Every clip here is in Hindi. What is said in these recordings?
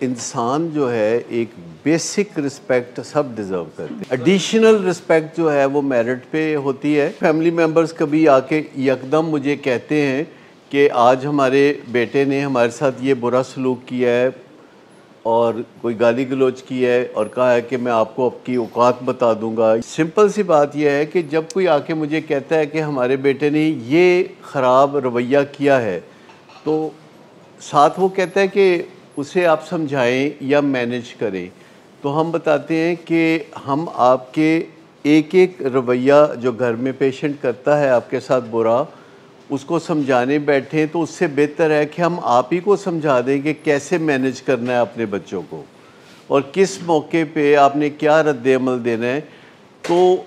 इंसान जो है एक बेसिक रिस्पेक्ट सब डिज़र्व करते हैं। एडिशनल रिस्पेक्ट जो है वो मेरिट पे होती है। फैमिली मेंबर्स कभी आके यकदम मुझे कहते हैं कि आज हमारे बेटे ने हमारे साथ ये बुरा सलूक किया है और कोई गाली गलोच की है और कहा है कि मैं आपको आपकी औकात बता दूँगा। सिंपल सी बात यह है कि जब कोई आके मुझे कहता है कि हमारे बेटे ने ये ख़राब रवैया किया है तो साथ वो कहता है कि उसे आप समझाएँ या मैनेज करें। तो हम बताते हैं कि हम आपके एक एक रवैया जो घर में पेशेंट करता है, आपके साथ बुरा, उसको समझाने बैठे तो उससे बेहतर है कि हम आप ही को समझा दें कि कैसे मैनेज करना है अपने बच्चों को। और किस मौके पे आपने क्या रद्द अमल देना है तो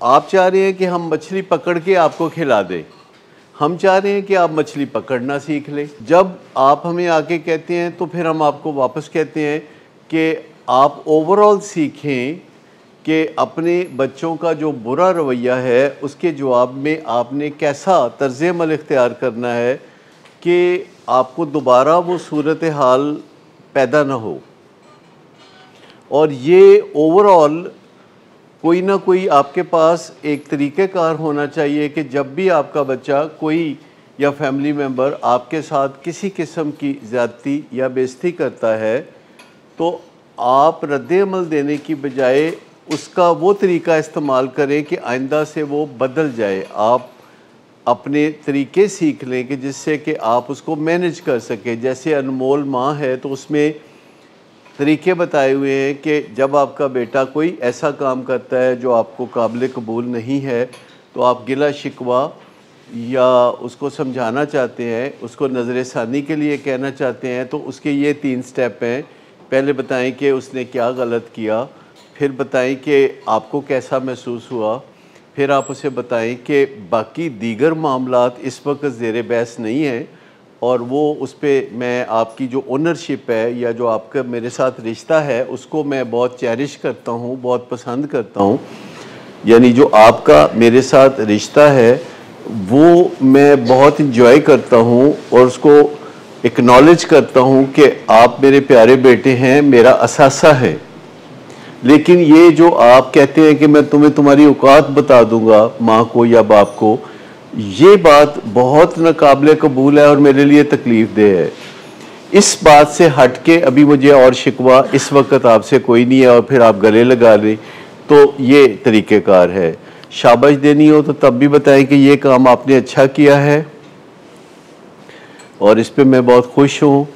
आप चाह रहे हैं कि हम मछली पकड़ के आपको खिला दें। हम चाह रहे हैं कि आप मछली पकड़ना सीख लें। जब आप हमें आके कहते हैं तो फिर हम आपको वापस कहते हैं कि आप ओवरऑल सीखें कि अपने बच्चों का जो बुरा रवैया है, उसके जवाब में आपने कैसा तर्ज अमल इख्तियार करना है कि आपको दोबारा वो सूरत हाल पैदा ना हो। और ये ओवरऑल कोई ना कोई आपके पास एक तरीक़ेकार होना चाहिए कि जब भी आपका बच्चा कोई या फैमिली मेंबर आपके साथ किसी किस्म की ज़्यादती या बेइज्जती करता है तो आप रद्दमल देने की बजाय उसका वो तरीका इस्तेमाल करें कि आइंदा से वो बदल जाए। आप अपने तरीके सीख लें कि जिससे कि आप उसको मैनेज कर सकें। जैसे अनमोल माँ है तो उसमें तरीके बताए हुए हैं कि जब आपका बेटा कोई ऐसा काम करता है जो आपको काबिल कबूल नहीं है तो आप गिला शिकवा या उसको समझाना चाहते हैं, उसको नज़र षानी के लिए कहना चाहते हैं तो उसके ये तीन स्टेप हैं। पहले बताएँ कि उसने क्या गलत किया, फिर बताएँ कि आपको कैसा महसूस हुआ, फिर आप उसे बताएँ कि बाकी दीगर मामला इस वक्त ज़ेर बहस नहीं हैं। और वो उस पर मैं आपकी जो ओनरशिप है या जो आपका मेरे साथ रिश्ता है, उसको मैं बहुत चेरिश करता हूँ, बहुत पसंद करता हूँ। यानी जो आपका मेरे साथ रिश्ता है, वो मैं बहुत इंजॉय करता हूँ और उसको एक्नॉलेज करता हूँ कि आप मेरे प्यारे बेटे हैं, मेरा असासा है। लेकिन ये जो आप कहते हैं कि मैं तुम्हें तुम्हारी औकात बता दूँगा, माँ को या बाप को ये बात बहुत नाकबिल कबूल है और मेरे लिए तकलीफ़ दे है। इस बात से हट के अभी मुझे और शिकवा, इस वक्त आपसे कोई नहीं है और फिर आप गले लगा लें तो ये तरीक़ेकार है। शाबाश देनी हो तो तब भी बताएँ कि ये काम आपने अच्छा किया है। और इस पर मैं बहुत खुश हूँ।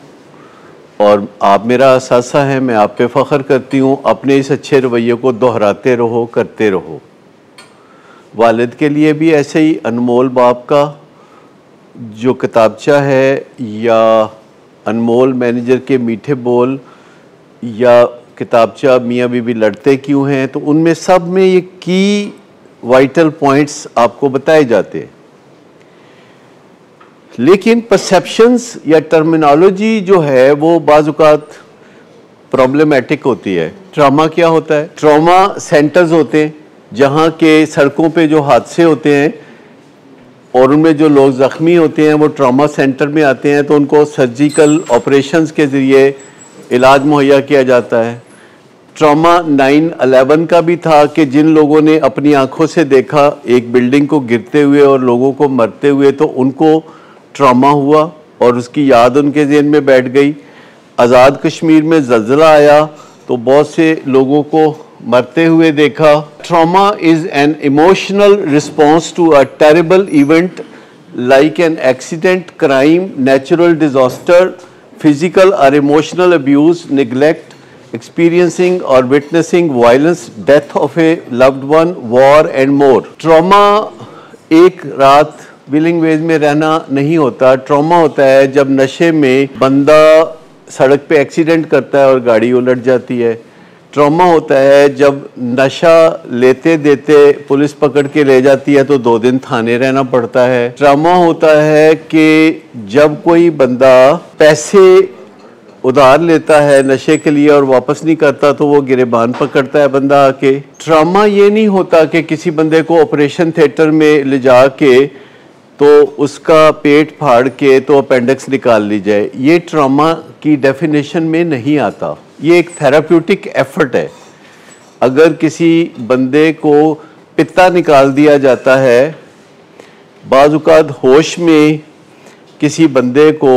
और आप मेरा असासा है, मैं आप पे फ़ख्र करती हूँ। अपने इस अच्छे रवैये को दोहराते रहो, करते रहो। वालिद के लिए भी ऐसे ही अनमोल बाप का जो किताबचा है, या अनमोल मैनेजर के मीठे बोल, या किताबचा मियाँ बीबी लड़ते क्यों हैं तो उनमें सब में ये की वाइटल पॉइंट्स आपको बताए जाते हैं। लेकिन परसेप्शंस या टर्मिनोलॉजी जो है, वो बाज़ात प्रॉब्लमेटिक होती है। ट्रामा क्या होता है? ट्रामा सेंटर्स होते हैं। जहाँ के सड़कों पे जो हादसे होते हैं और उनमें जो लोग ज़ख्मी होते हैं, वो ट्रामा सेंटर में आते हैं तो उनको सर्जिकल ऑपरेशंस के ज़रिए इलाज मुहैया किया जाता है। ट्रामा नाइन अलेवन का भी था कि जिन लोगों ने अपनी आँखों से देखा, एक बिल्डिंग को गिरते हुए और लोगों को मरते हुए तो उनको ट्रामा हुआ और उसकी याद उनके जहन में बैठ गई। आज़ाद कश्मीर में जल्जला आया तो बहुत से लोगों को मरते हुए देखा trauma is an emotional response to a terrible event like an accident crime natural disaster physical और emotional abuse neglect experiencing or witnessing violence, death of a loved one, war and more. Trauma एक रात विलिंग वेज में रहना नहीं होता। ट्रॉमा होता है जब नशे में बंदा सड़क पे एक्सीडेंट करता है और गाड़ी उलट जाती है। ट्रॉमा होता है, जब नशा लेते देते पुलिस पकड़ के ले जाती है तो दो दिन थाने रहना पड़ता है। ट्रॉमा होता है कि जब कोई बंदा पैसे उधार लेता है नशे के लिए और वापस नहीं करता तो वो गिरेबान पकड़ता है बंदा आके। ट्रामा ये नहीं होता कि किसी बंदे को ऑपरेशन थिएटर में ले जा के तो उसका पेट फाड़ के तो अपेंडिक्स निकाल ली जाए ये ट्रामा की डेफिनेशन में नहीं आता। ये एक थेराप्यूटिक एफर्ट है। अगर किसी बंदे को पिता निकाल दिया जाता है बाज़ात होश में किसी बंदे को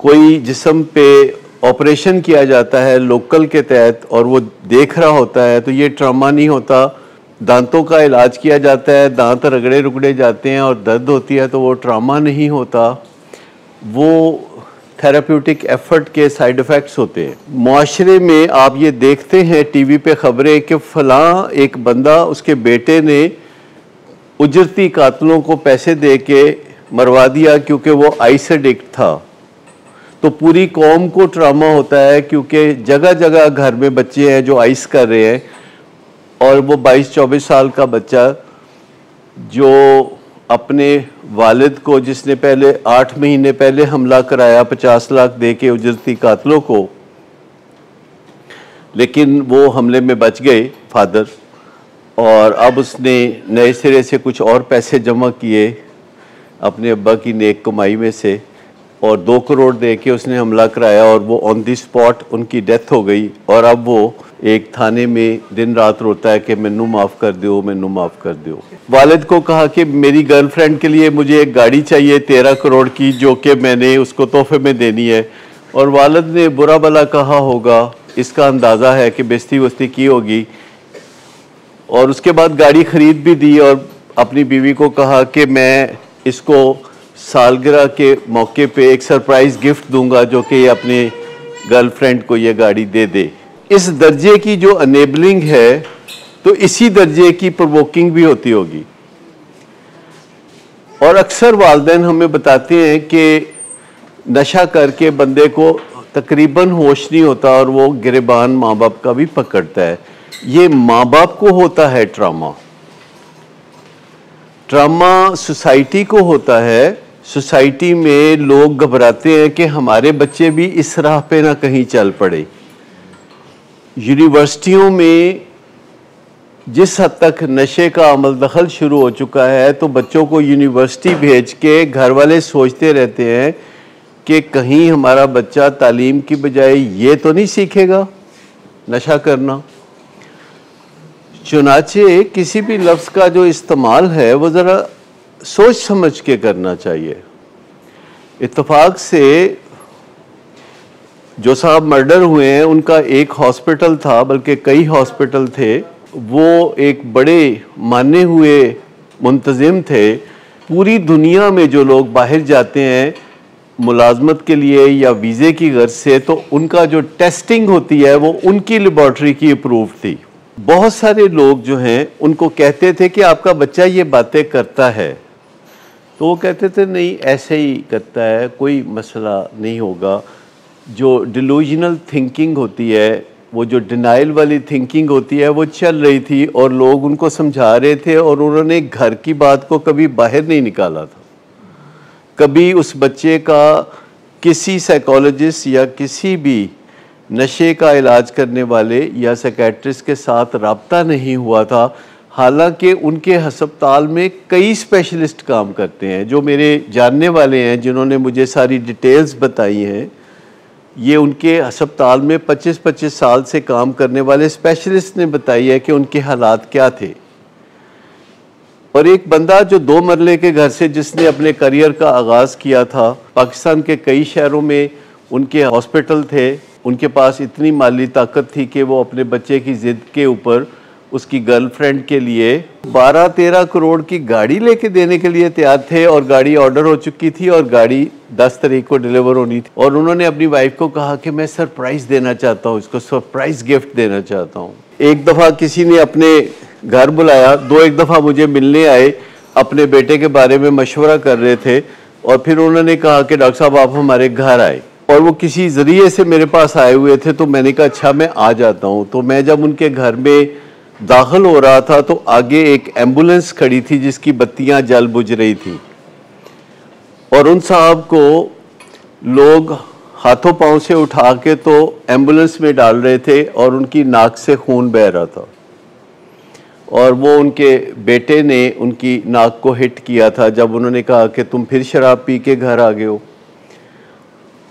कोई जिसम पे ऑपरेशन किया जाता है लोकल के तहत, और वो देख रहा होता है तो ये ट्रामा नहीं होता। दांतों का इलाज किया जाता है, दांत रगड़े रुगड़े जाते हैं और दर्द होती है तो वो ट्रामा नहीं होता। वो थेराप्यूटिक एफर्ट के साइड इफ़ेक्ट्स होते हैं। माशरे में आप ये देखते हैं, टीवी पे खबरें कि फ़लाँ एक बंदा उसके बेटे ने उजरती कातलों को पैसे दे के मरवा दिया क्योंकि वो आइस एडिक्ट था। तो पूरी कौम को ट्रामा होता है क्योंकि जगह जगह घर में बच्चे हैं जो आइस कर रहे हैं। और वो 22-24 साल का बच्चा जो अपने वालिद को जिसने पहले आठ महीने पहले हमला कराया, पचास लाख दे के उजरती कातलों को, लेकिन वो हमले में बच गए फादर, और अब उसने नए सिरे से कुछ और पैसे जमा किए अपने अब्बा की नेक कमाई में से। और दो करोड़ दे के उसने हमला कराया और वो ऑन दी स्पॉट उनकी डेथ हो गई। और अब वो एक थाने में दिन रात रोता है कि मैनू माफ़ कर दो मैनू माफ़ कर दो वालिद को कहा कि मेरी गर्लफ्रेंड के लिए मुझे एक गाड़ी चाहिए तेरह करोड़ की, जो कि मैंने उसको तोहफे में देनी है। और वालद ने बुरा भला कहा होगा। इसका अंदाज़ा है कि बेस्ती वस्ती की होगी। और उसके बाद गाड़ी ख़रीद भी दी और अपनी बीवी को कहा कि मैं इसको सालगिरह के मौके पे एक सरप्राइज़ गिफ्ट दूँगा जो कि अपने गर्लफ्रेंड को ये गाड़ी दे दे। इस दर्जे की जो अनेबलिंग है तो इसी दर्जे की प्रवोकिंग भी होती होगी। और अक्सर वालदेन हमें बताते हैं कि नशा करके बंदे को तकरीबन होश नहीं होता और वो गिरबान माँ बाप का भी पकड़ता है। ये माँ बाप को होता है ट्रामा ट्रामा सोसाइटी को होता है सोसाइटी में लोग घबराते हैं कि हमारे बच्चे भी इस राह पे ना कहीं चल पड़े। यूनिवर्सिटियों में जिस हद तक नशे का अमल दखल शुरू हो चुका है तो बच्चों को यूनिवर्सिटी भेज के घर वाले सोचते रहते हैं कि कहीं हमारा बच्चा तालीम की बजाय ये तो नहीं सीखेगा, नशा करना। चुनाचे किसी भी लफ्ज़ का जो इस्तेमाल है, वो ज़रा सोच समझ के करना चाहिए। इत्तेफाक से जो साहब मर्डर हुए हैं, उनका एक हॉस्पिटल था, बल्कि कई हॉस्पिटल थे, वो एक बड़े माने हुए मुंतज़िम थे। पूरी दुनिया में जो लोग बाहर जाते हैं, मुलाजमत के लिए या वीज़े की गर्ज से तो उनका जो टेस्टिंग होती है, वो उनकी लेबॉर्ट्री की अप्रूव थी। बहुत सारे लोग जो हैं, उनको कहते थे कि आपका बच्चा ये बातें करता है। तो वो कहते थे, नहीं, ऐसे ही करता है, कोई मसला नहीं होगा। जो डिलूजनल थिंकिंग होती है, वो जो डिनाइल वाली थिंकिंग होती है, वो चल रही थी और लोग उनको समझा रहे थे और उन्होंने घर की बात को कभी बाहर नहीं निकाला था। कभी उस बच्चे का किसी साइकोलॉजिस्ट या किसी भी नशे का इलाज करने वाले या सेकेट्रिस्ट के साथ रबता नहीं हुआ था। हालाँकि उनके हस्पताल में कई स्पेशलिस्ट काम करते हैं, जो मेरे जानने वाले हैं, जिन्होंने मुझे सारी डिटेल्स बताई हैं, ये उनके अस्पताल में 25-25 साल से काम करने वाले स्पेशलिस्ट ने बताई है कि उनके हालात क्या थे। और एक बंदा जो दो मरले के घर से, जिसने अपने करियर का आगाज़ किया था, पाकिस्तान के कई शहरों में उनके हॉस्पिटल थे, उनके पास इतनी माली ताकत थी कि वो अपने बच्चे की ज़िद के ऊपर उसकी गर्लफ्रेंड के लिए 12-13 करोड़ की गाड़ी लेके देने के लिए तैयार थे और गाड़ी ऑर्डर हो चुकी थी और गाड़ी 10 तारीख को डिलीवर होनी थी। और उन्होंने अपनी वाइफ को कहा कि मैं सरप्राइज़ देना चाहता हूँ, इसको सरप्राइज़ गिफ्ट देना चाहता हूँ। एक दफ़ा किसी ने अपने घर बुलाया, दो एक दफ़ा मुझे मिलने आए, अपने बेटे के बारे में मशवरा कर रहे थे और फिर उन्होंने कहा कि डॉक्टर साहब, आप हमारे घर आए। और वो किसी ज़रिए से मेरे पास आए हुए थे तो मैंने कहा अच्छा मैं आ जाता हूँ। तो मैं जब उनके घर में दाखिल हो रहा था तो आगे एक एंबुलेंस खड़ी थी जिसकी बत्तियाँ जल बुझ रही थी। और उन साहब को लोग हाथों पाँव से उठा के तो एंबुलेंस में डाल रहे थे और उनकी नाक से खून बह रहा था। और वो उनके बेटे ने उनकी नाक को हिट किया था जब उन्होंने कहा कि तुम फिर शराब पी के घर आ गए हो।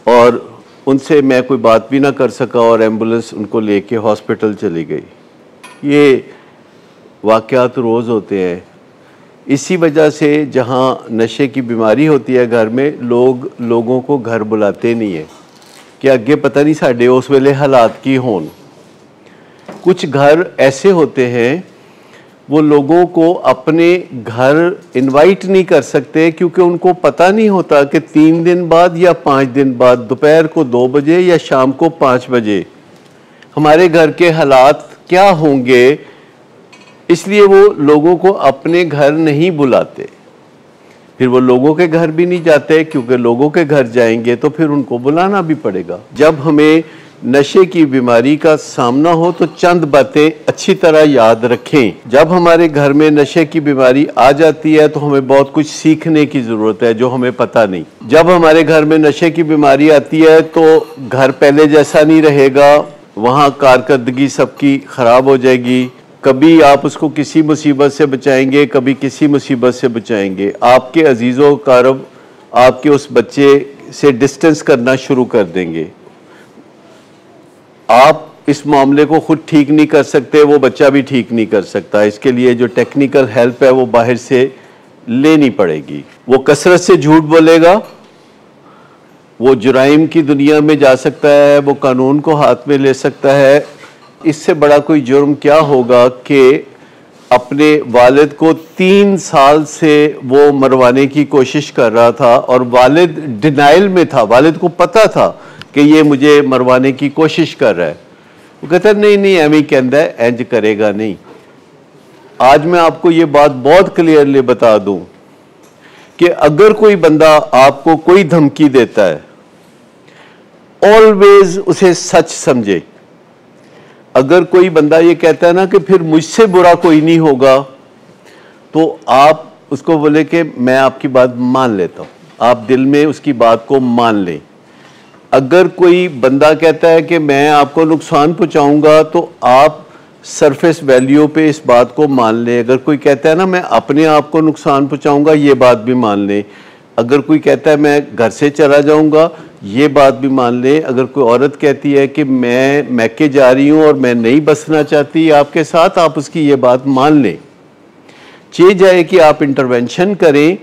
और उनसे मैं कोई बात भी ना कर सका और एंबुलेंस उनको लेके हॉस्पिटल चली गई। ये वाक़ात रोज़ होते हैं। इसी वजह से जहाँ नशे की बीमारी होती है घर में, लोग लोगों को घर बुलाते नहीं है। कि अगे पता नहीं साढ़े उस वेले हालात की होन। कुछ घर ऐसे होते हैं, वो लोगों को अपने घर इनवाइट नहीं कर सकते क्योंकि उनको पता नहीं होता कि तीन दिन बाद या पाँच दिन बाद, दोपहर को दो बजे या शाम को पाँच बजे, हमारे घर के हालात क्या होंगे? इसलिए वो लोगों को अपने घर नहीं बुलाते। फिर वो लोगों के घर भी नहीं जाते, क्योंकि लोगों के घर जाएँगे तो फिर उनको बुलाना भी पड़ेगा। जब हमें नशे की बीमारी का सामना हो तो चंद बातें अच्छी तरह याद रखें। जब हमारे घर में नशे की बीमारी आ जाती है तो हमें बहुत कुछ सीखने की ज़रूरत है, जो हमें पता नहीं। जब हमारे घर में नशे की बीमारी आती है तो घर पहले जैसा नहीं रहेगा वहाँ कारकर्दगी सबकी ख़राब हो जाएगी। कभी आप उसको किसी मुसीबत से बचाएँगे, कभी किसी मुसीबत से बचाएँगे। आपके अजीज़ों कारब आपके उस बच्चे से डिस्टेंस करना शुरू कर देंगे। आप इस मामले को खुद ठीक नहीं कर सकते, वो बच्चा भी ठीक नहीं कर सकता। इसके लिए जो टेक्निकल हेल्प है, वो बाहर से लेनी पड़ेगी। वो कसरत से झूठ बोलेगा वो जुराइम की दुनिया में जा सकता है, वो कानून को हाथ में ले सकता है। इससे बड़ा कोई जुर्म क्या होगा कि अपने वालिद को तीन साल से वो मरवाने की कोशिश कर रहा था और वालिद डिनाइल में था, वालिद को पता था कि ये मुझे मरवाने की कोशिश कर रहा है। वो कहता, नहीं नहीं, एम कहता है इंज करेगा नहीं। आज मैं आपको ये बात बहुत क्लियरली बता दूँ कि अगर कोई बंदा आपको कोई धमकी देता है ऑलवेज उसे सच समझे। अगर कोई बंदा ये कहता है ना कि फिर मुझसे बुरा कोई नहीं होगा तो आप उसको बोले कि मैं आपकी बात मान लेता हूँ। आप दिल में उसकी बात को मान लें। अगर कोई बंदा कहता है कि मैं आपको नुकसान पहुंचाऊँगा तो आप सरफेस वैल्यू पे इस बात को मान लें। अगर कोई कहता है ना, मैं अपने आप को नुकसान पहुंचाऊँगा ये बात भी मान लें। अगर कोई कहता है, मैं घर से चला जाऊँगा ये बात भी मान लें, अगर कोई औरत कहती है कि मैं मैके जा रही हूँ और मैं नहीं बसना चाहती, आपके साथ आप उसकी ये बात मान लें। चे जाए कि आप इंटरवेंशन करें,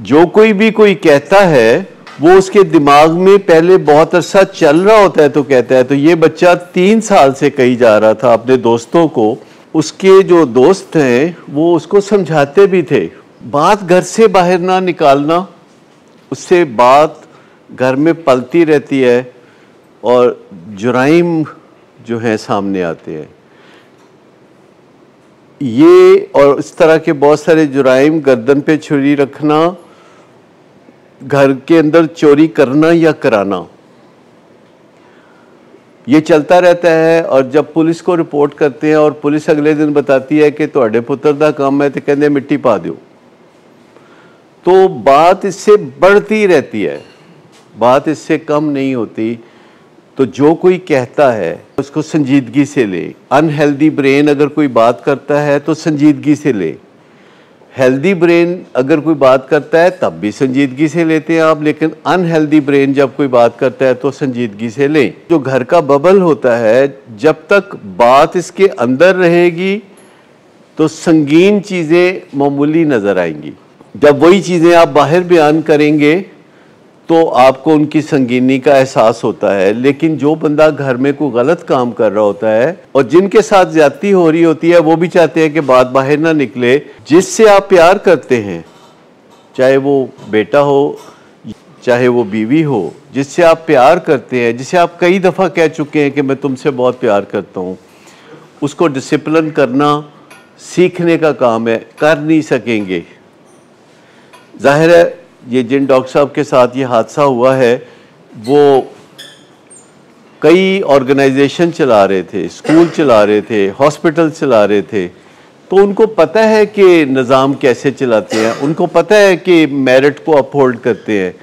जो कोई भी कोई कहता है, वो उसके दिमाग में पहले बहुत अरसा चल रहा होता है तो कहता है तो ये बच्चा तीन साल से कही जा रहा था अपने दोस्तों को, उसके जो दोस्त हैं, वो उसको समझाते भी थे। बात घर से बाहर ना निकालना, उससे बात घर में पलती रहती है और जुराइम जो है सामने आते हैं। ये और इस तरह के बहुत सारे जुराइम गर्दन पे छुरी रखना, घर के अंदर चोरी करना या कराना, ये चलता रहता है। और जब पुलिस को रिपोर्ट करते हैं और पुलिस अगले दिन बताती है कि थोड़े पुत्र का काम है तो कहते मिट्टी पा दो तो बात इससे बढ़ती रहती है। बात इससे कम नहीं होती तो जो कोई कहता है, उसको संजीदगी से ले। अनहेल्दी ब्रेन अगर कोई बात करता है तो संजीदगी से ले। हेल्दी ब्रेन अगर कोई बात करता है, तब भी संजीदगी से लेते हैं आप, लेकिन अनहेल्दी ब्रेन जब कोई बात करता है तो संजीदगी से लें। जो घर का बबल होता है, जब तक बात इसके अंदर रहेगी तो संगीन चीज़ें मामूली नज़र आएँगी। जब वही चीज़ें आप बाहर बयान करेंगे तो आपको उनकी संगीनी का एहसास होता है, लेकिन जो बंदा घर में कोई गलत काम कर रहा होता है और जिनके साथ ज्यादती हो रही होती है, वो भी चाहते हैं कि बात बाहर ना निकले, जिससे आप प्यार करते हैं, चाहे वो बेटा हो, चाहे वो बीवी हो, जिससे आप प्यार करते हैं, जिसे आप कई दफ़ा कह चुके हैं कि मैं तुमसे बहुत प्यार करता हूँ, उसको डिसिप्लिन करना सीखने का काम है, कर नहीं सकेंगे। ज़ाहिर है ये जिन डॉक्टर साहब के साथ ये हादसा हुआ है, वो कई ऑर्गेनाइजेशन चला रहे थे, स्कूल चला रहे थे, हॉस्पिटल चला रहे थे। तो उनको पता है कि निज़ाम कैसे चलाते हैं, उनको पता है कि मेरिट को अपहोल्ड करते हैं।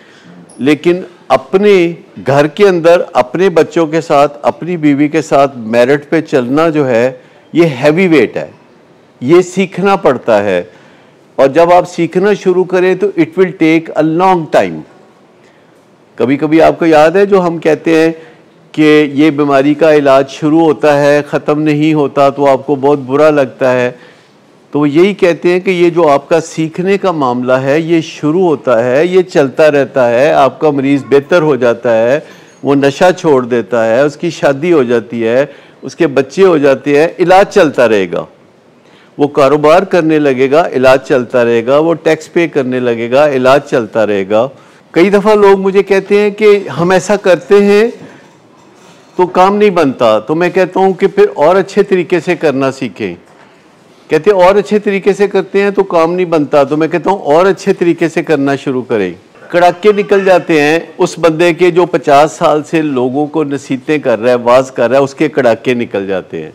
लेकिन अपने घर के अंदर, अपने बच्चों के साथ, अपनी बीवी के साथ मेरिट पे चलना जो है, ये हैवी वेट है। ये सीखना पड़ता है। और जब आप सीखना शुरू करें तो it will take a long time कभी कभी आपको याद है जो हम कहते हैं कि ये बीमारी का इलाज शुरू होता है, ख़त्म नहीं होता तो आपको बहुत बुरा लगता है। तो यही कहते हैं कि ये जो आपका सीखने का मामला है, ये शुरू होता है, ये चलता रहता है, आपका मरीज़ बेहतर हो जाता है, वो नशा छोड़ देता है, उसकी शादी हो जाती है, उसके बच्चे हो जाते हैं, इलाज चलता रहेगा। वो कारोबार करने लगेगा, इलाज चलता रहेगा, वो टैक्स पे करने लगेगा, इलाज चलता रहेगा। कई दफ़ा लोग मुझे कहते हैं कि हम ऐसा करते हैं तो काम नहीं बनता तो मैं कहता हूँ कि फिर और अच्छे तरीके से करना सीखें। कहते और अच्छे तरीके से करते हैं तो काम नहीं बनता तो मैं कहता हूँ, और अच्छे तरीके से करना शुरू करें। कड़ाके निकल जाते हैं, उस बंदे के जो पचास साल से लोगों को नसीहतें कर रहा है, वाज कर रहा है, उसके कड़ाके निकल जाते हैं।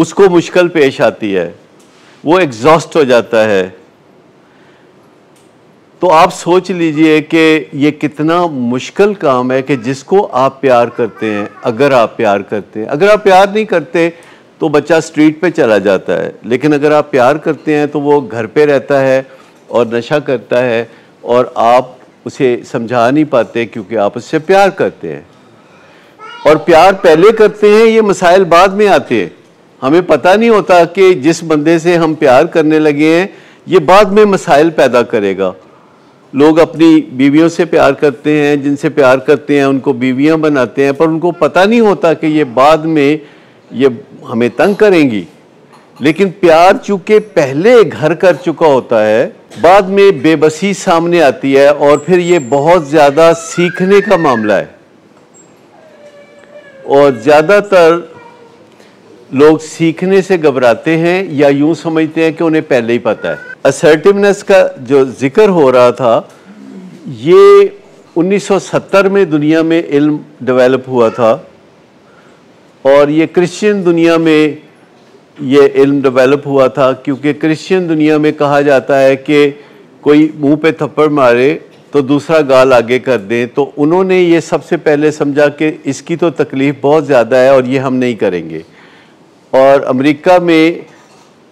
उसको मुश्किल पेश आती है, वो एग्जॉस्ट हो जाता है। तो आप सोच लीजिए कि ये कितना मुश्किल काम है कि जिसको आप प्यार करते हैं, अगर आप प्यार करते हैं। अगर आप प्यार नहीं करते तो बच्चा स्ट्रीट पे चला जाता है। लेकिन अगर आप प्यार करते हैं तो वो घर पे रहता है और नशा करता है और आप उसे समझा नहीं पाते क्योंकि आप उससे प्यार करते हैं। और प्यार पहले करते हैं, ये मसाइल बाद में आते हैं। हमें पता नहीं होता कि जिस बंदे से हम प्यार करने लगे हैं, ये बाद में मसाइल पैदा करेगा। लोग अपनी बीवियों से प्यार करते हैं, जिनसे प्यार करते हैं, उनको बीवियाँ बनाते हैं, पर उनको पता नहीं होता कि ये बाद में ये हमें तंग करेंगी। लेकिन प्यार चूँकि पहले घर कर चुका होता है, बाद में बेबसी सामने आती है और फिर ये बहुत ज़्यादा सीखने का मामला है। और ज़्यादातर लोग सीखने से घबराते हैं या यूँ समझते हैं कि उन्हें पहले ही पता है। असर्टिवनेस का जो ज़िक्र हो रहा था, ये 1970 में दुनिया में इल्म डेवलप हुआ था और ये क्रिश्चियन दुनिया में ये इल्म डेवलप हुआ था क्योंकि क्रिश्चियन दुनिया में कहा जाता है कि कोई मुँह पे थप्पड़ मारे तो दूसरा गाल आगे कर दें। तो उन्होंने ये सबसे पहले समझा कि इसकी तो तकलीफ़ बहुत ज़्यादा है और ये हम नहीं करेंगे। और अमेरिका में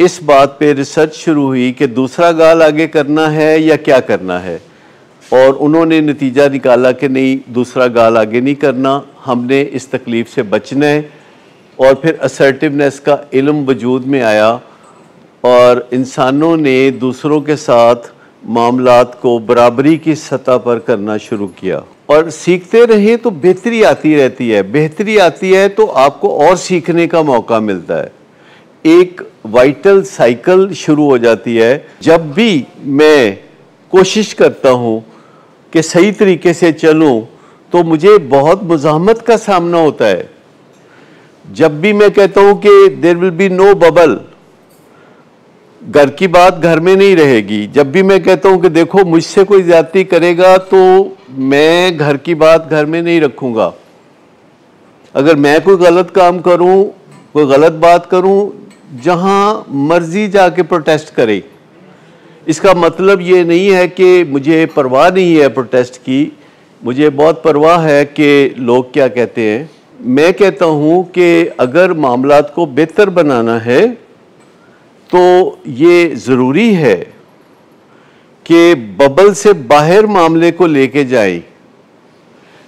इस बात पे रिसर्च शुरू हुई कि दूसरा गाल आगे करना है या क्या करना है। और उन्होंने नतीजा निकाला कि नहीं, दूसरा गाल आगे नहीं करना, हमने इस तकलीफ़ से बचना है। और फिर असर्टिवनेस का इल्म वजूद में आया और इंसानों ने दूसरों के साथ मामलात को बराबरी की सतह पर करना शुरू किया। और सीखते रहे तो बेहतरी आती रहती है। बेहतरी आती है तो आपको और सीखने का मौका मिलता है। एक वाइटल साइकिल शुरू हो जाती है। जब भी मैं कोशिश करता हूँ कि सही तरीके से चलूँ तो मुझे बहुत मुजामत का सामना होता है। जब भी मैं कहता हूँ कि there will be no bubble घर की बात घर में नहीं रहेगी। जब भी मैं कहता हूँ कि देखो मुझसे कोई ज्यादती करेगा तो मैं घर की बात घर में नहीं रखूँगा। अगर मैं कोई गलत काम करूँ, कोई गलत बात करूँ, जहाँ मर्ज़ी जाके प्रोटेस्ट करे। इसका मतलब ये नहीं है कि मुझे परवाह नहीं है प्रोटेस्ट की। मुझे बहुत परवाह है कि लोग क्या कहते हैं। मैं कहता हूँ कि अगर मामला को बेहतर बनाना है तो ये ज़रूरी है। कि बबल से बाहर मामले को लेके जाए।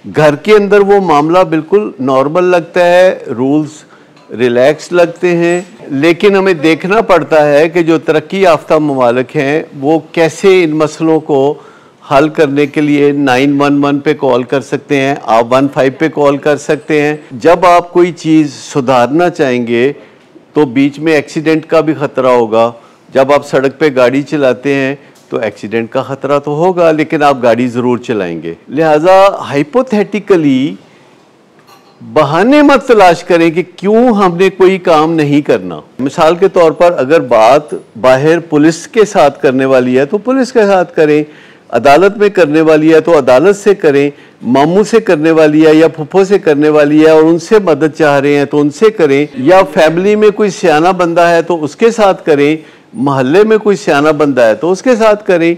घर के अंदर वो मामला बिल्कुल नॉर्मल लगता है, रूल्स रिलैक्स लगते हैं, लेकिन हमें देखना पड़ता है कि जो तरक्की याफ्ता ममालक हैं, वो कैसे इन मसलों को हल करने के लिए 911 पे कॉल कर सकते हैं, आप 15 पे कॉल कर सकते हैं। जब आप कोई चीज़ सुधारना चाहेंगे तो बीच में एक्सीडेंट का भी ख़तरा होगा। जब आप सड़क पे गाड़ी चलाते हैं तो एक्सीडेंट का ख़तरा तो होगा, लेकिन आप गाड़ी ज़रूर चलाएँगे। लिहाजा हाइपोथेटिकली बहाने मत तलाश करें कि क्यों हमने कोई काम नहीं करना। मिसाल के तौर पर अगर बात बाहर पुलिस के साथ करने वाली है तो पुलिस के साथ करें। अदालत में करने वाली है तो अदालत से करें। मामू से करने वाली है या फुफो से करने वाली है और उनसे मदद चाह रहे हैं तो उनसे करें। या फैमिली में कोई सियाना बंदा है तो उसके साथ करें। मोहल्ले में कोई सियाना बंदा है तो उसके साथ करें।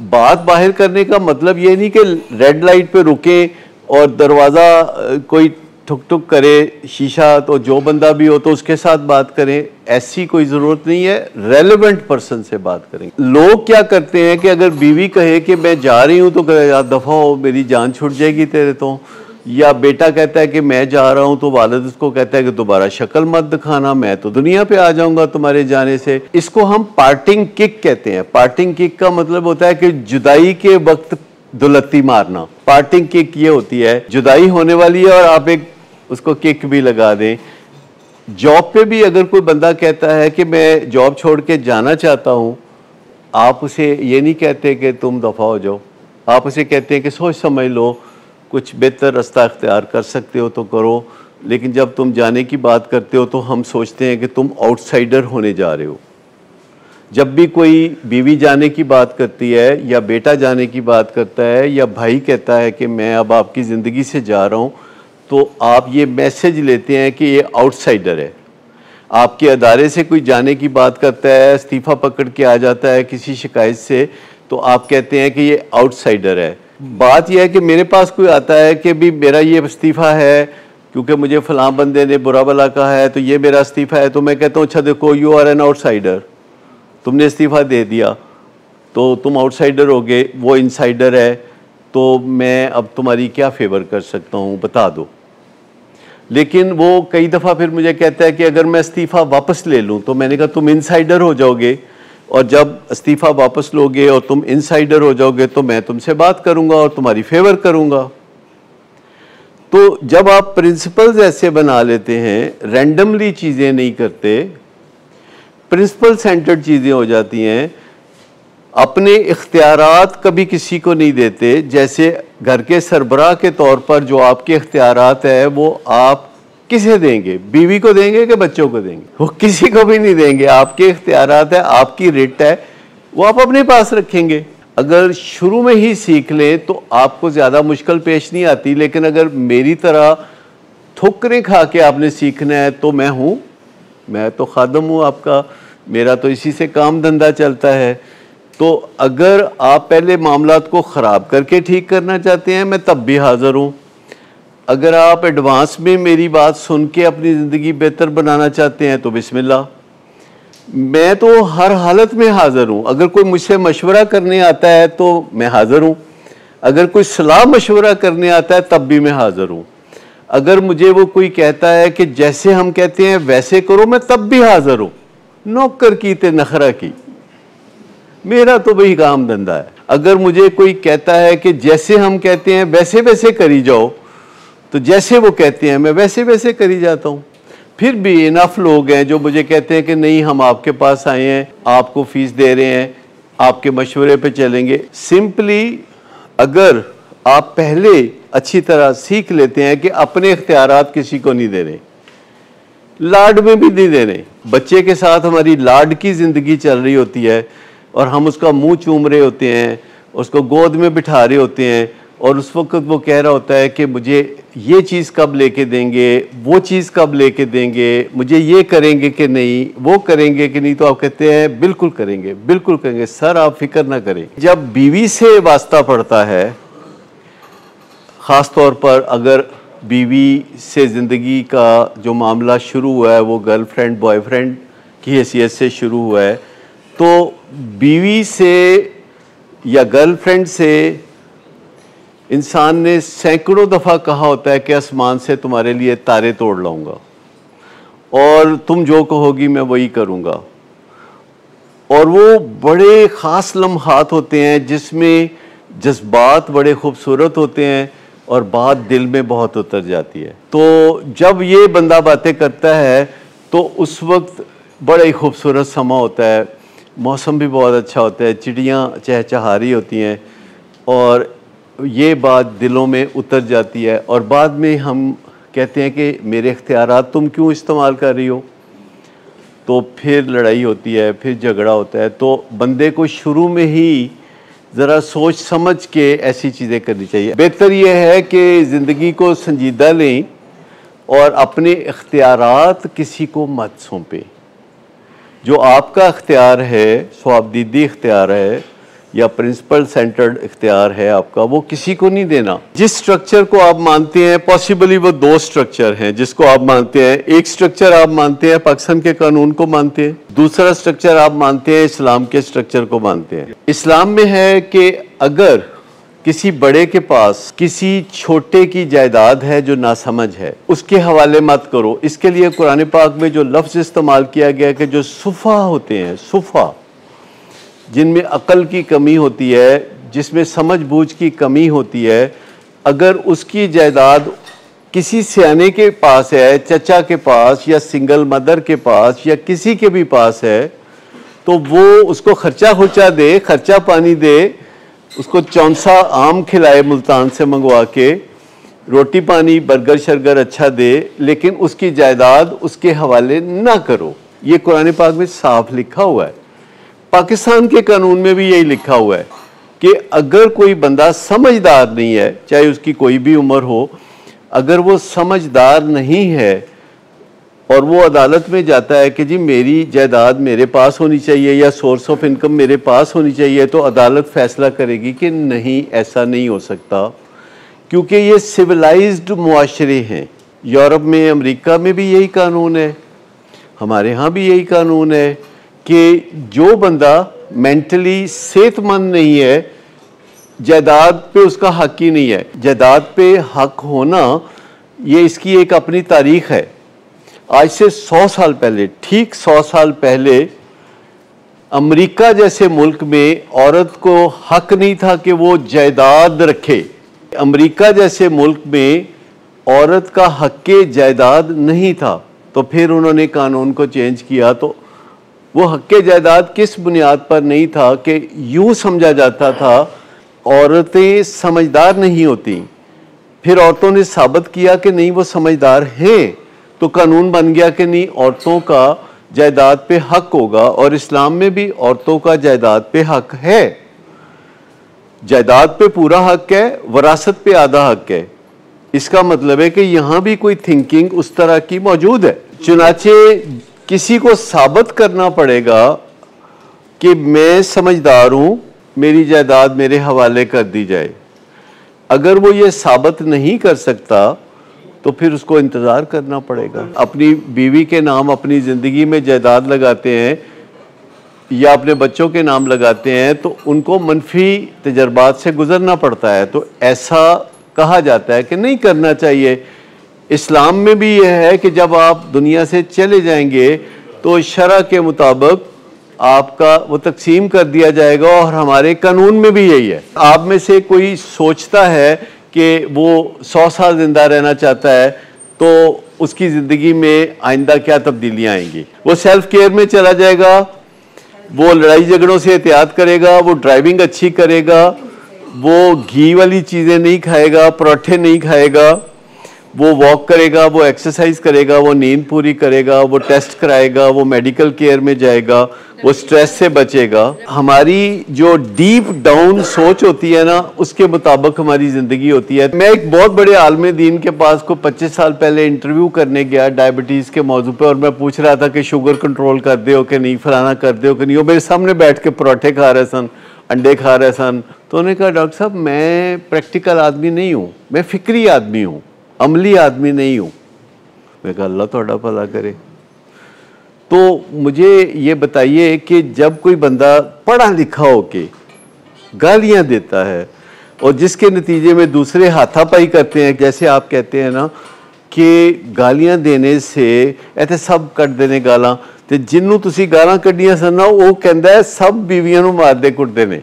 बात बाहर करने का मतलब ये नहीं कि रेड लाइट पे रुकें और दरवाज़ा कोई ठुक ठुक करे, शीशा तो जो बंदा भी हो तो उसके साथ बात करें। ऐसी कोई ज़रूरत नहीं है रेलेवेंट पर्सन से बात करें। लोग क्या करते हैं कि अगर बीवी कहे कि मैं जा रही हूँ तो दफ़ा हो, मेरी जान छूट जाएगी तेरे तो। या बेटा कहता है कि मैं जा रहा हूँ तो वालद उसको कहता है कि दोबारा शक्ल मत दिखाना, मैं तो दुनिया पे आ जाऊँगा तुम्हारे जाने से। इसको हम पार्टिंग किक कहते हैं। पार्टिंग किक का मतलब होता है कि जुदाई के वक्त दुलत्ती मारना। पार्टिंग किक ये होती है, जुदाई होने वाली है और आप एक उसको किक भी लगा दें। जॉब पे भी अगर कोई बंदा कहता है कि मैं जॉब छोड़ के जाना चाहता हूँ, आप उसे ये नहीं कहते कि तुम दफ़ा हो जाओ। आप उसे कहते हैं कि सोच समझ लो कुछ बेहतर रास्ता अख्तियार कर सकते हो तो करो, लेकिन जब तुम जाने की बात करते हो तो हम सोचते हैं कि तुम आउटसाइडर होने जा रहे हो। जब भी कोई बीवी जाने की बात करती है या बेटा जाने की बात करता है या भाई कहता है कि मैं अब आपकी ज़िंदगी से जा रहा हूँ तो आप ये मैसेज लेते हैं कि ये आउटसाइडर है। आपके अदारे से कोई जाने की बात करता है, इस्तीफ़ा पकड़ के आ जाता है किसी शिकायत से तो आप कहते हैं कि ये आउटसाइडर है। बात यह है कि मेरे पास कोई आता है कि भी मेरा ये इस्तीफ़ा है, क्योंकि मुझे फलां बंदे ने बुरा भला कहा है तो ये मेरा इस्तीफ़ा है तो मैं कहता हूँ अच्छा देखो यू आर एन आउटसाइडर तुमने इस्तीफ़ा दे दिया तो तुम आउटसाइडर हो गए वो इनसाइडर है तो मैं अब तुम्हारी क्या फेवर कर सकता हूँ, बता दो। लेकिन वो कई दफ़ा फिर मुझे कहता है कि अगर मैं इस्तीफ़ा वापस ले लूँ तो मैंने कहा, तुम इनसाइडर हो जाओगे और जब इस्तीफ़ा वापस लोगे और तुम इनसाइडर हो जाओगे तो मैं तुमसे बात करूँगा और तुम्हारी फेवर करूँगा। तो जब आप प्रिंसिपल्स ऐसे बना लेते हैं रैंडमली चीज़ें नहीं करते प्रिंसिपल सेंटर्ड चीज़ें हो जाती हैं। अपने इख्तियारात कभी किसी को नहीं देते, जैसे घर के सरबराह के तौर पर जो आपके इख्तियारात है, वो आप किसे देंगे? बीवी को देंगे कि बच्चों को देंगे? वो किसी को भी नहीं देंगे। आपके इख्तियार है, आपकी रिट है, वो आप अपने पास रखेंगे। अगर शुरू में ही सीख लें तो आपको ज़्यादा मुश्किल पेश नहीं आती। लेकिन अगर मेरी तरह ठोकरें खा के आपने सीखना है तो मैं हूँ। मैं तो खादम हूँ आपका। मेरा तो इसी से काम धंधा चलता है। तो अगर आप पहले मामला को ख़राब करके ठीक करना चाहते हैं, मैं तब भी हाज़िर हूँ। अगर आप एडवांस में मेरी बात सुन के अपनी ज़िंदगी बेहतर बनाना चाहते हैं तो बिस्मिल्लाह। मैं तो हर हालत में हाज़िर हूँ। अगर कोई मुझसे मशवरा करने आता है तो मैं हाज़िर हूँ। अगर कोई सलाह मशवरा करने आता है, तब भी मैं हाज़िर हूँ। अगर मुझे वो कोई कहता है कि जैसे हम कहते हैं, वैसे करो, मैं तब भी हाज़िर हूँ। नौकर की ते नखरा की। मेरा तो वही काम धंधा है। अगर मुझे कोई कहता है कि जैसे हम कहते हैं वैसे वैसे करी जाओ तो जैसे वो कहते हैं, मैं वैसे वैसे करी जाता हूँ। फिर भी इनफ लोग हैं जो मुझे कहते हैं कि नहीं, हम आपके पास आए हैं, आपको फ़ीस दे रहे हैं, आपके मशवरे पे चलेंगे। सिंपली अगर आप पहले अच्छी तरह सीख लेते हैं कि अपने इख्तियार किसी को नहीं दे रहे, लाड में भी नहीं दे रहे। बच्चे के साथ हमारी लाड की ज़िंदगी चल रही होती है और हम उसका मुँह चूम रहे होते हैं, उसको गोद में बिठा रहे होते हैं और उस वक्त वो कह रहा होता है कि मुझे ये चीज़ कब लेके देंगे, वो चीज़ कब लेके देंगे, मुझे ये करेंगे कि नहीं, वो करेंगे कि नहीं तो आप कहते हैं, बिल्कुल करेंगे बिल्कुल करेंगे। सर, आप फ़िक्र ना करें। जब बीवी से वास्ता पड़ता है, ख़ास तौर पर अगर बीवी से ज़िंदगी का जो मामला शुरू हुआ है, वो गर्लफ्रेंड, बॉयफ्रेंड की हैसियत से शुरू हुआ है तो बीवी से या गर्लफ्रेंड से इंसान ने सैकड़ों दफ़ा कहा होता है कि आसमान से तुम्हारे लिए तारे तोड़ लाऊँगा। और तुम जो कहोगी मैं वही करूँगा। और वो बड़े ख़ास लम्हात होते हैं जिसमें जज्बात बड़े खूबसूरत होते हैं और बात दिल में बहुत उतर जाती है। तो जब ये बंदा बातें करता है तो उस वक्त बड़ा ही खूबसूरत समा होता है। मौसम भी बहुत अच्छा होता है। चिड़ियाँ चहचहा रही होती हैं। और ये बात दिलों में उतर जाती है और बाद में हम कहते हैं कि मेरे अख्तियार तुम क्यों इस्तेमाल कर रही हो? तो फिर लड़ाई होती है, फिर झगड़ा होता है। तो बंदे को शुरू में ही ज़रा सोच समझ के ऐसी चीज़ें करनी चाहिए। बेहतर यह है कि ज़िंदगी को संजीदा लें और अपने इख्तियार किसी को मत सौंपें। जो आपका अख्तियार है, स्वाबदीदी इख्तियार है या प्रिंसिपल सेंटर्ड इख्तियार है आपका, वो किसी को नहीं देना। जिस स्ट्रक्चर को आप मानते हैं पॉसिबली वो दो स्ट्रक्चर हैं, जिसको आप मानते हैं। एक स्ट्रक्चर आप मानते हैं, पाकिस्तान के कानून को मानते हैं। दूसरा स्ट्रक्चर आप मानते हैं, इस्लाम के स्ट्रक्चर को मानते हैं। इस्लाम में है कि अगर किसी बड़े के पास किसी छोटे की जायदाद है जो नासमझ है, उसके हवाले मत करो। इसके लिए कुरान पाक में जो लफ्ज़ इस्तेमाल किया गया कि जो सुफा होते हैं, सुफा जिनमें अकल की कमी होती है, जिसमें समझ बूझ की कमी होती है, अगर उसकी जायदाद किसी सियाने के पास है, चचा के पास या सिंगल मदर के पास या किसी के भी पास है तो वो उसको खर्चा खुर्चा दे, खर्चा पानी दे, उसको चौंसा आम खिलाए मुल्तान से मंगवा के, रोटी पानी, बर्गर शर्गर अच्छा दे, लेकिन उसकी जायदाद उसके हवाले ना करो। ये कुरान पाक में साफ़ लिखा हुआ है। पाकिस्तान के कानून में भी यही लिखा हुआ है कि अगर कोई बंदा समझदार नहीं है, चाहे उसकी कोई भी उम्र हो, अगर वो समझदार नहीं है और वो अदालत में जाता है कि जी मेरी जायदाद मेरे पास होनी चाहिए या सोर्स ऑफ़ इनकम मेरे पास होनी चाहिए तो अदालत फैसला करेगी कि नहीं, ऐसा नहीं हो सकता। क्योंकि ये सिविलाइज्ड माशरे हैं। यूरोप में, अमेरिका में भी यही कानून है। हमारे यहाँ भी यही कानून है। कि जो बंदा मेंटली सेहतमंद नहीं है, जायदाद पे उसका हक ही नहीं है। जायदाद पे हक होना, ये इसकी एक अपनी तारीख है। आज से सौ साल पहले, ठीक सौ साल पहले, अमेरिका जैसे मुल्क में औरत को हक नहीं था कि वो जायदाद रखे। अमेरिका जैसे मुल्क में औरत का हक जायदाद नहीं था। तो फिर उन्होंने कानून को चेंज किया तो वो हक जायदाद किस बुनियाद पर नहीं था कि यूँ समझा जाता था, औरतें समझदार नहीं होती। फिर औरतों ने साबित किया कि नहीं, वो समझदार हैं। तो कानून बन गया कि नहीं, औरतों का जायदाद पे हक होगा और इस्लाम में भी औरतों का जायदाद पे हक है। जायदाद पे पूरा हक है, वरासत पे आधा हक है। इसका मतलब है कि यहाँ भी कोई थिंकिंग उस तरह की मौजूद है। चुनाचे किसी को साबित करना पड़ेगा कि मैं समझदार हूँ, मेरी जायदाद मेरे हवाले कर दी जाए। अगर वो ये साबित नहीं कर सकता तो फिर उसको इंतज़ार करना पड़ेगा। अपनी बीवी के नाम, अपनी ज़िंदगी में जायदाद लगाते हैं या अपने बच्चों के नाम लगाते हैं तो उनको मनफी तजर्बात से गुजरना पड़ता है। तो ऐसा कहा जाता है कि नहीं करना चाहिए। इस्लाम में भी यह है कि जब आप दुनिया से चले जाएँगे तो शरा के मुताबिक आपका वो तकसीम कर दिया जाएगा और हमारे कानून में भी यही है। आप में से कोई सोचता है कि वो सौ साल ज़िंदा रहना चाहता है तो उसकी ज़िंदगी में आइंदा क्या तब्दीलियाँ आएँगी? वो सेल्फ केयर में चला जाएगा, वो लड़ाई झगड़ों से एहतियात करेगा, वो ड्राइविंग अच्छी करेगा, वो घी वाली चीज़ें नहीं खाएगा, पराठे नहीं खाएगा वो वॉक करेगा, वो एक्सरसाइज करेगा, वो नींद पूरी करेगा, वो टेस्ट कराएगा, वो मेडिकल केयर में जाएगा, वो स्ट्रेस से बचेगा। हमारी जो डीप डाउन सोच होती है ना, उसके मुताबिक हमारी ज़िंदगी होती है। मैं एक बहुत बड़े आलम दीन के पास को 25 साल पहले इंटरव्यू करने गया डायबिटीज़ के मौजू पे, और मैं पूछ रहा था कि शुगर कंट्रोल कर दे हो कि नहीं, फलाना कर दे हो कि नहीं? वो मेरे सामने बैठ के पराठे खा रहे सन, अंडे खा रहे सन। तो उन्होंने कहा, डॉक्टर साहब, मैं प्रैक्टिकल आदमी नहीं हूँ, मैं फिक्री आदमी हूँ। अमली आदमी नहीं हूँ मैं कहा अल्लाह थोड़ा भला करे तो मुझे ये बताइए कि जब कोई बंदा पढ़ा लिखा हो के गालियाँ देता है और जिसके नतीजे में दूसरे हाथापाई करते हैं जैसे आप कहते हैं ना कि गालियाँ देने से ऐसे सब कट देने गाला तो जिन्हों तुम गाला कड्डियाँ सन ना वो कहता है सब बीवियों मार दे कुटते हैं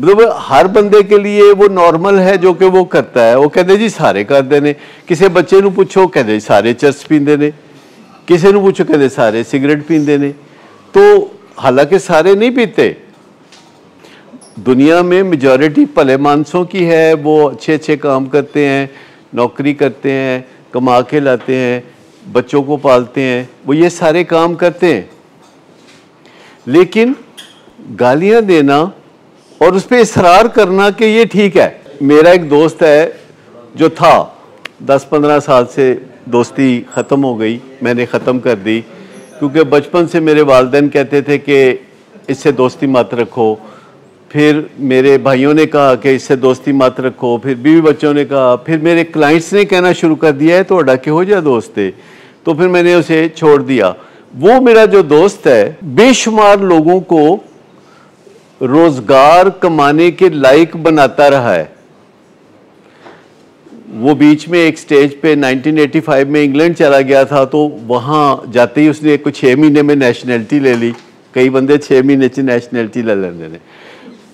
मतलब हर बंदे के लिए वो नॉर्मल है जो कि वो करता है। वो कहते जी, सारे करते ने किसी बच्चे पूछो कहते सारे चर्च पीते ने। किसी पूछो कहते सारे सिगरेट पीते ने। तो हालाँकि सारे नहीं पीते। दुनिया में मेजॉरिटी भले मानसों की है, वो अच्छे अच्छे काम करते हैं, नौकरी करते हैं, कमा के लाते हैं, बच्चों को पालते हैं, वो ये सारे काम करते हैं। लेकिन गालियाँ देना और उस पर इसरार करना कि ये ठीक है। मेरा एक दोस्त है जो था दस पंद्रह साल से दोस्ती ख़त्म हो गई, मैंने ख़त्म कर दी। क्योंकि बचपन से मेरे वालदेन कहते थे कि इससे दोस्ती मत रखो। फिर मेरे भाइयों ने कहा कि इससे दोस्ती मत रखो। फिर बीवी बच्चों ने कहा, फिर मेरे क्लाइंट्स ने कहना शुरू कर दिया है तो के हो जाए दोस्त तो फिर मैंने उसे छोड़ दिया। वो मेरा जो दोस्त है, बेशुमार लोगों को रोज़गार कमाने के लायक बनाता रहा है। वो बीच में एक स्टेज पे 1985 में इंग्लैंड चला गया था तो वहाँ जाते ही उसने कुछ छः महीने में नेशनैलिटी ले ली। कई बंदे छः महीने से नेशनैलिटी ले लेते हैं।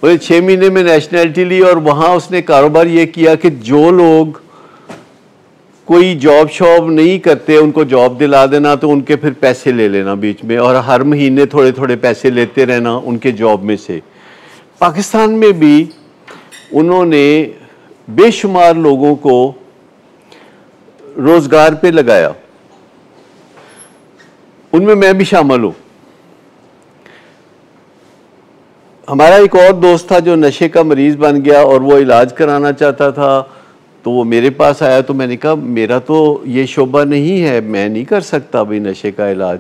वो छः महीने में नेशनैलिटी ली और वहाँ उसने कारोबार ये किया कि जो लोग कोई जॉब शॉब नहीं करते, उनको जॉब दिला देना तो उनके फिर पैसे ले लेना बीच में और हर महीने थोड़े थोड़े पैसे लेते रहना उनके जॉब में से। पाकिस्तान में भी उन्होंने बेशुमार लोगों को रोज़गार पे लगाया। उनमें मैं भी शामिल हूँ। हमारा एक और दोस्त था जो नशे का मरीज़ बन गया और वो इलाज कराना चाहता था तो वो मेरे पास आया तो मैंने कहा, मेरा तो ये शोभा नहीं है, मैं नहीं कर सकता अभी नशे का इलाज।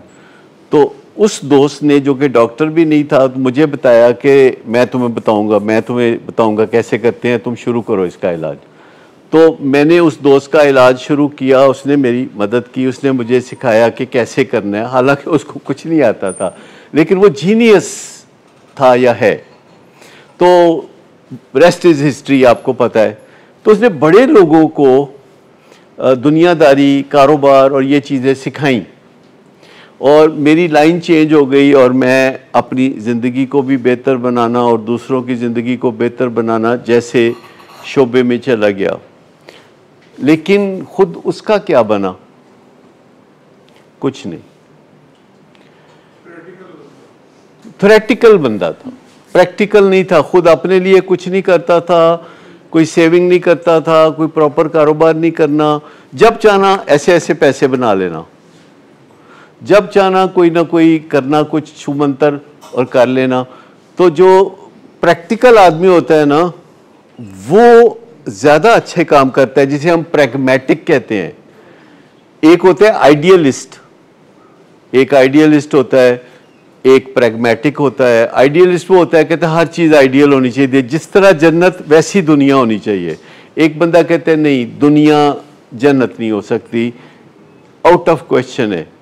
तो उस दोस्त ने जो कि डॉक्टर भी नहीं था तो मुझे बताया कि मैं तुम्हें बताऊँगा, मैं तुम्हें बताऊँगा कैसे करते हैं, तुम शुरू करो इसका इलाज। तो मैंने उस दोस्त का इलाज शुरू किया, उसने मेरी मदद की, उसने मुझे सिखाया कि कैसे करना है। हालाँकि उसको कुछ नहीं आता था, लेकिन वो जीनियस था या है। तो रेस्ट इज़ हिस्ट्री आपको पता है। तो उसने बड़े लोगों को दुनियादारी, कारोबार और ये चीज़ें सिखाई। और मेरी लाइन चेंज हो गई और मैं अपनी ज़िंदगी को भी बेहतर बनाना और दूसरों की ज़िंदगी को बेहतर बनाना जैसे शोबे में चला गया। लेकिन खुद उसका क्या बना? कुछ नहीं। थ्रेटिकल बंदा था। प्रैक्टिकल नहीं था। खुद अपने लिए कुछ नहीं करता था। कोई सेविंग नहीं करता था। कोई प्रॉपर कारोबार नहीं करना। जब चाहना ऐसे ऐसे पैसे बना लेना। जब चाहना कोई ना कोई करना, कुछ छुमंतर और कर लेना। तो जो प्रैक्टिकल आदमी होता है ना, वो ज़्यादा अच्छे काम करता है, जिसे हम प्रैग्मेटिक कहते हैं। एक होता है आइडियलिस्ट एक आइडियलिस्ट होता है, एक प्रैग्मेटिक होता है। आइडियलिस्ट वो होता है, कहते हैं, हर चीज़ आइडियल होनी चाहिए। जिस तरह जन्नत, वैसी दुनिया होनी चाहिए। एक बंदा कहते हैं, नहीं, दुनिया जन्नत नहीं हो सकती। आउट ऑफ़ क्वेश्चन है।